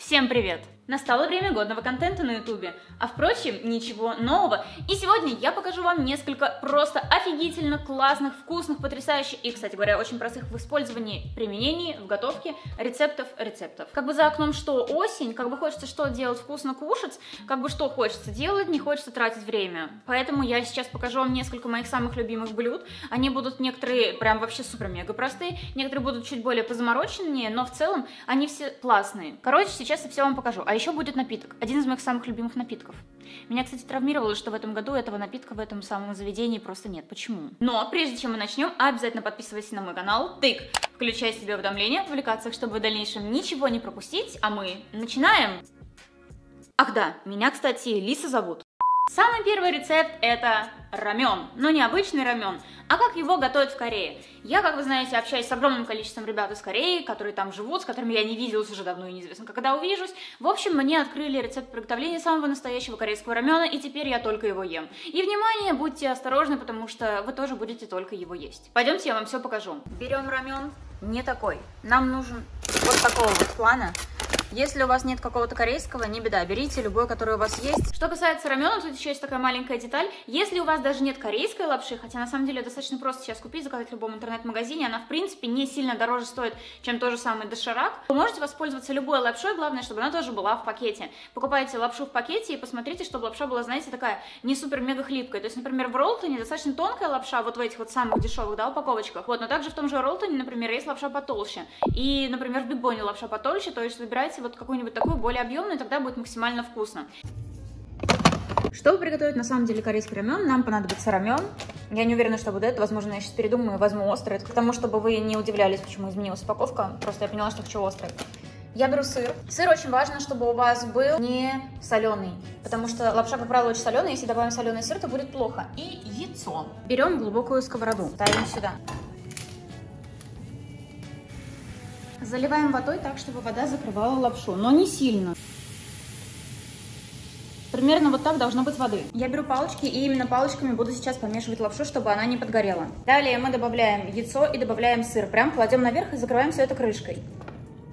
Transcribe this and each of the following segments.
Всем привет! Настало время годного контента на ютубе, а впрочем, ничего нового. И сегодня я покажу вам несколько просто офигительно классных, вкусных, потрясающих и, кстати говоря, очень простых в использовании, применении, в готовке рецептов рецептов. Как бы за окном что осень, как бы хочется что делать вкусно кушать, как бы что хочется делать, не хочется тратить время. Поэтому я сейчас покажу вам несколько моих самых любимых блюд. Они будут некоторые прям вообще супер-мега простые, некоторые будут чуть более позамороченные, но в целом они все классные. Короче, сейчас я все вам покажу. А еще будет напиток. Один из моих самых любимых напитков. Меня, кстати, травмировало, что в этом году этого напитка в этом самом заведении просто нет. Почему? Но прежде чем мы начнем, обязательно подписывайся на мой канал. Тык! Включай себе уведомления публикациях, чтобы в дальнейшем ничего не пропустить. А мы начинаем! Ах да, меня, кстати, Лиса зовут. Самый первый рецепт это рамен, но не обычный рамен, а как его готовят в Корее. Я, как вы знаете, общаюсь с огромным количеством ребят из Кореи, которые там живут, с которыми я не виделась уже давно и неизвестно, когда увижусь. В общем, мне открыли рецепт приготовления самого настоящего корейского рамена, и теперь я только его ем. И, внимание, будьте осторожны, потому что вы тоже будете только его есть. Пойдемте, я вам все покажу. Берем рамен, не такой. Нам нужен вот такого вот плана. Если у вас нет какого-то корейского, не беда, берите любой, который у вас есть. Что касается рамена, тут еще есть такая маленькая деталь. Если у вас даже нет корейской лапши, хотя на самом деле достаточно просто сейчас купить, заказать в любом интернет-магазине, она в принципе не сильно дороже стоит, чем тот же самый доширак, вы можете воспользоваться любой лапшой, главное, чтобы она тоже была в пакете. Покупайте лапшу в пакете и посмотрите, чтобы лапша была, знаете, такая не супер-мега хлипкая. То есть, например, в роллтоне достаточно тонкая лапша, вот в этих вот самых дешевых, да, упаковочках. Вот, но также в том же роллтоне, например, есть лапша потолще. И, например, в бигбоне лапша потолще, то есть выбирайте вот какую-нибудь такую более объемную, тогда будет максимально вкусно. Чтобы приготовить на самом деле корейский рамен, нам понадобится рамен. Я не уверена, что буду это. Возможно, я сейчас передумаю и возьму острый. Это к тому, чтобы вы не удивлялись, почему изменилась упаковка. Просто я поняла, что хочу острый. Я беру сыр. Сыр очень важно, чтобы у вас был не соленый, потому что лапша, как правило, очень соленая. Если добавим соленый сыр, то будет плохо. И яйцо. Берем глубокую сковороду, ставим сюда. Заливаем водой так, чтобы вода закрывала лапшу, но не сильно. Примерно вот так должно быть воды. Я беру палочки и именно палочками буду сейчас помешивать лапшу, чтобы она не подгорела. Далее мы добавляем яйцо и добавляем сыр. Прям кладем наверх и закрываем все это крышкой.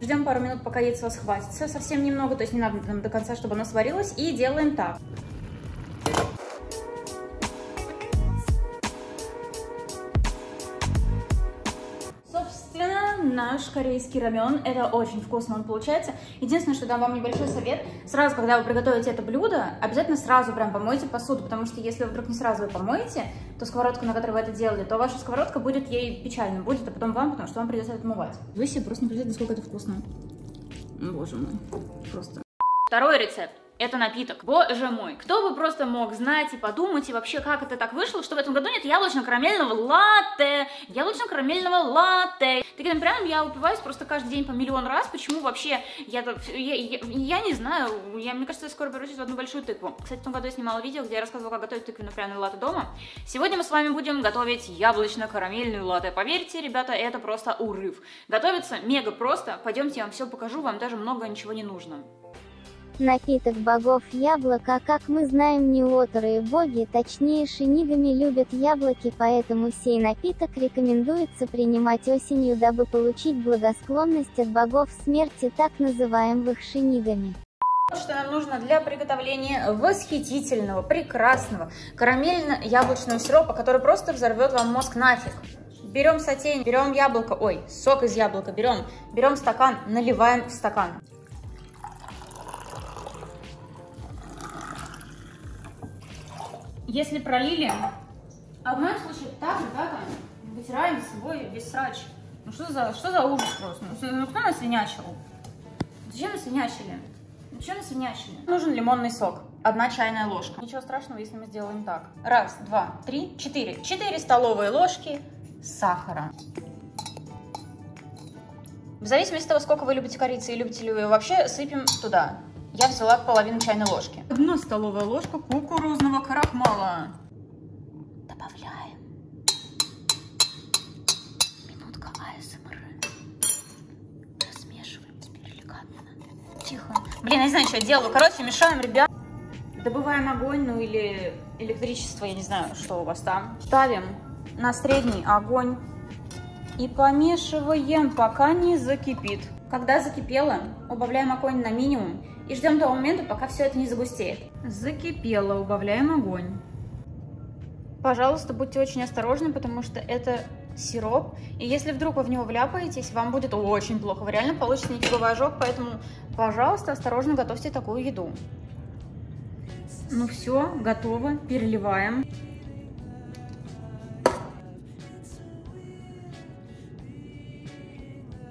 Ждем пару минут, пока яйцо схватится, совсем немного, то есть не надо до конца, чтобы оно сварилось. И делаем так. Наш корейский рамен. Это очень вкусно он получается. Единственное, что дам вам небольшой совет. Сразу, когда вы приготовите это блюдо, обязательно сразу прям помойте посуду, потому что если вдруг не сразу вы помоете, то сковородку, на которой вы это делали, то ваша сковородка будет ей печально, будет, а потом вам, потому что вам придется это отмывать. Вы себе просто не представляете, насколько это вкусно. Боже мой, просто. Второй рецепт это напиток. Боже мой, кто бы просто мог знать и подумать, и вообще как это так вышло, что в этом году нет яблочно-карамельного латте, яблочно-карамельного латте. Таким прям я упиваюсь просто каждый день по миллион раз, почему вообще, я, я, я, я не знаю, я, мне кажется, я скоро превращусь в одну большую тыкву. Кстати, в том году я снимала видео, где я рассказывала, как готовить тыквенную пряную латте дома. Сегодня мы с вами будем готовить яблочно-карамельную латте. Поверьте, ребята, это просто урыв. Готовится мега просто, пойдемте я вам все покажу, вам даже много ничего не нужно. Напиток богов яблоко, как мы знаем неоторые боги, точнее шинигами любят яблоки, поэтому сей напиток рекомендуется принимать осенью, дабы получить благосклонность от богов смерти, так называемых шинигами. Что нам нужно для приготовления восхитительного, прекрасного карамельно-яблочного сиропа, который просто взорвет вам мозг нафиг. Берем сотейник, берем яблоко, ой, сок из яблока берем, берем стакан, наливаем в стакан. Если пролили, а в моем случае так, ребята, вытираем свой весь срач. Ну что за, что за ужас просто? Ну, ну кто насвинячил? Зачем насвинячили? Зачем насвинячили? Нужен лимонный сок. Одна чайная ложка. Ничего страшного, если мы сделаем так. Раз, два, три, четыре. Четыре столовые ложки сахара. В зависимости от того, сколько вы любите корицы и любите ли вы вообще, сыпем туда я взяла половину чайной ложки. Одна столовая ложка кукурузного крахмала. Добавляем. Минутка АСМР. Размешиваем теперь элегантно. Тихо. Блин, я не знаю, что я делаю. Короче, мешаем, ребят. Добываем огонь, ну или электричество, я не знаю, что у вас там. Ставим на средний огонь и помешиваем, пока не закипит. Когда закипело, убавляем огонь на минимум и ждем того момента, пока все это не загустеет. Закипело, убавляем огонь. Пожалуйста, будьте очень осторожны, потому что это сироп, и если вдруг вы в него вляпаетесь, вам будет очень плохо, вы реально получите нефиговый ожог, поэтому, пожалуйста, осторожно готовьте такую еду. Ну все, готово, переливаем.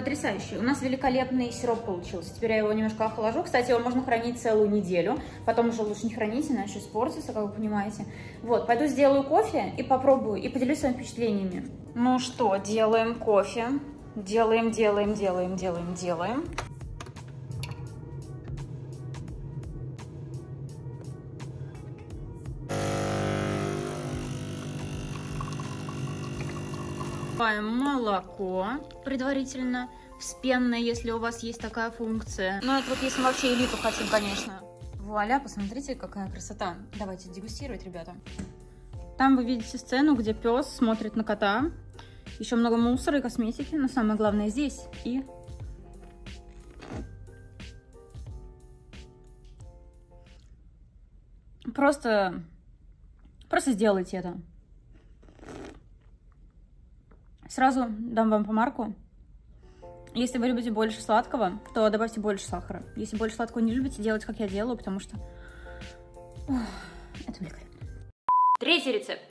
Потрясающий. У нас великолепный сироп получился. Теперь я его немножко охлажу. Кстати, его можно хранить целую неделю. Потом уже лучше не храните, иначе испортится, как вы понимаете. Вот, пойду сделаю кофе и попробую, и поделюсь своими впечатлениями. Ну что, делаем кофе. Делаем, делаем, делаем, делаем, делаем. Добавим молоко предварительно с пенной, если у вас есть такая функция. Ну, это вот если мы вообще элиту хотим, конечно. Вуаля, посмотрите, какая красота. Давайте дегустировать, ребята. Там вы видите сцену, где пес смотрит на кота. Еще много мусора и косметики, но самое главное здесь. И просто, просто сделайте это. Сразу дам вам помарку. Если вы любите больше сладкого, то добавьте больше сахара. Если больше сладкого не любите, делайте, как я делаю, потому что Ох, это великолепно. Третий рецепт.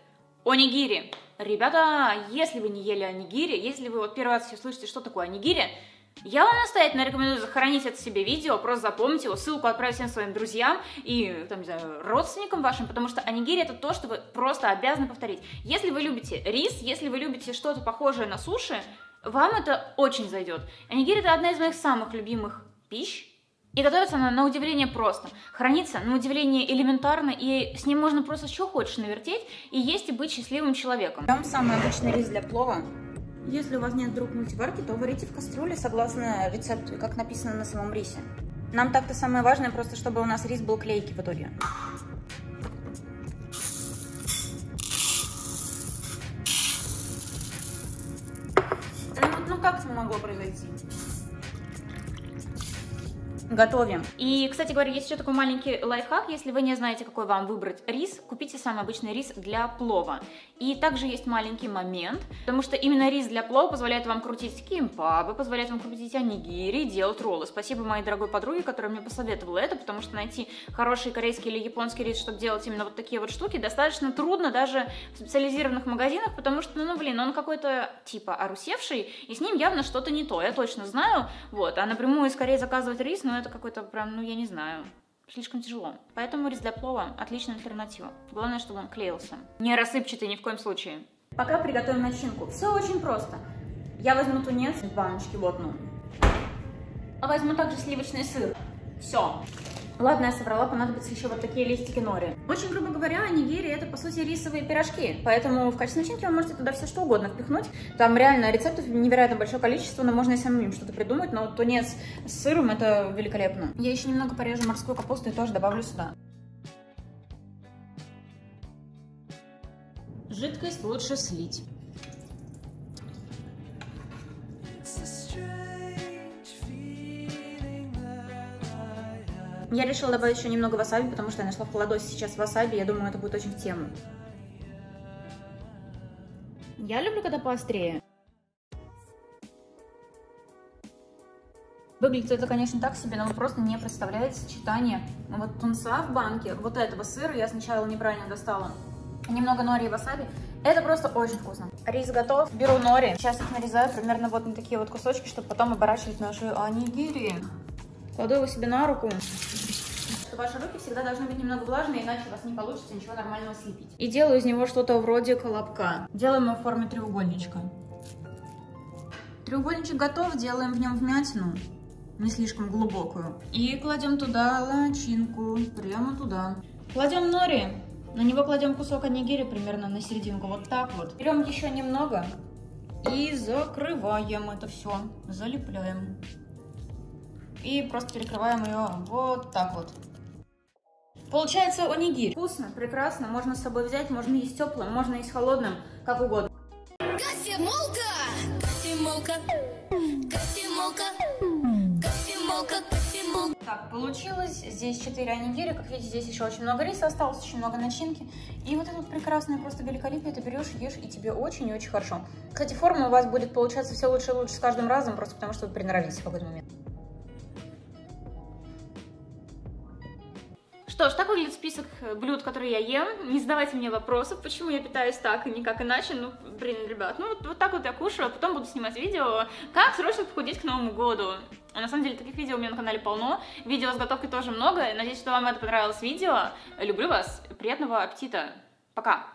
Онигири. Ребята, если вы не ели онигири, если вы вот первый раз все слышите, что такое онигири, я вам настоятельно рекомендую захоронить это себе видео, просто запомните его, ссылку отправить всем своим друзьям и, там, не знаю, родственникам вашим, потому что анигири это то, что вы просто обязаны повторить. Если вы любите рис, если вы любите что-то похожее на суши, вам это очень зайдет. Анигири это одна из моих самых любимых пищ, и готовится она на удивление просто. Хранится на удивление элементарно, и с ним можно просто что хочешь навертеть, и есть и быть счастливым человеком. Берем самый обычный рис для плова. Если у вас нет вдруг мультиварки, то варите в кастрюле согласно рецепту, как написано на самом рисе. Нам так-то самое важное, просто чтобы у нас рис был клейкий в итоге. Ну, ну как это могло произойти? Готовим. И, кстати говоря, есть еще такой маленький лайфхак, если вы не знаете, какой вам выбрать рис, купите самый обычный рис для плова. И также есть маленький момент, потому что именно рис для плова позволяет вам крутить кимпабы, позволяет вам крутить анигири, делать роллы. Спасибо моей дорогой подруге, которая мне посоветовала это, потому что найти хороший корейский или японский рис, чтобы делать именно вот такие вот штуки, достаточно трудно даже в специализированных магазинах, потому что, ну, блин, он какой-то типа орусевший, и с ним явно что-то не то, я точно знаю, вот, а напрямую скорее заказывать рис, ну, это какой-то прям, ну, я не знаю, слишком тяжело. Поэтому рис для плова отличная альтернатива. Главное, чтобы он клеился. Не рассыпчатый ни в коем случае. Пока приготовим начинку. Все очень просто. Я возьму тунец в баночке, вот ну. А возьму также сливочный сыр. Все. Ладно, я соврала, понадобятся еще вот такие листики нори. Очень грубо говоря, нигири это по сути рисовые пирожки, поэтому в качестве начинки вы можете туда все что угодно впихнуть. Там реально рецептов невероятно большое количество, но можно и самим что-то придумать, но тунец с сыром это великолепно. Я еще немного порежу морскую капусту и тоже добавлю сюда. Жидкость лучше слить. Я решила добавить еще немного васаби, потому что я нашла в холодосе сейчас васаби, я думаю, это будет очень в тему. Я люблю, когда поострее. Выглядит это, конечно, так себе, но вы просто не представляете сочетание вот тунца в банке, вот этого сыра, я сначала неправильно достала, немного нори и васаби. Это просто очень вкусно. Рис готов. Беру нори. Сейчас их нарезаю примерно вот на такие вот кусочки, чтобы потом оборачивать наши анигири. Кладу его себе на руку. Что ваши руки всегда должны быть немного влажные, иначе у вас не получится ничего нормального слепить. И делаю из него что-то вроде колобка. Делаем его в форме треугольничка. Треугольничек готов, делаем в нем вмятину, не слишком глубокую. И кладем туда начинку, прямо туда. Кладем нори, на него кладем кусок анигири примерно на серединку, вот так вот. Берем еще немного и закрываем это все, залепляем и просто перекрываем ее вот так вот. Получается онигири. Вкусно, прекрасно, можно с собой взять, можно есть теплым, можно есть холодным, как угодно. Кофемолка! Кофемолка! Кофемолка! так получилось. Здесь 4 анигири. Как видите, здесь еще очень много риса осталось, очень много начинки. И вот это вот прекрасное просто великолепие ты берешь, ешь, и тебе очень и очень хорошо. Кстати, форма у вас будет получаться все лучше и лучше с каждым разом, просто потому что вы приноровитесь в какой-то момент. Что ж, так выглядит список э, блюд, которые я ем. Не задавайте мне вопросов, почему я питаюсь так и никак иначе. Ну, блин, ребят, ну вот, вот так вот я кушаю, а потом буду снимать видео, как срочно похудеть к Новому году. А на самом деле таких видео у меня на канале полно. Видео с готовкой тоже много. Надеюсь, что вам это понравилось видео. Люблю вас. Приятного аппетита. Пока.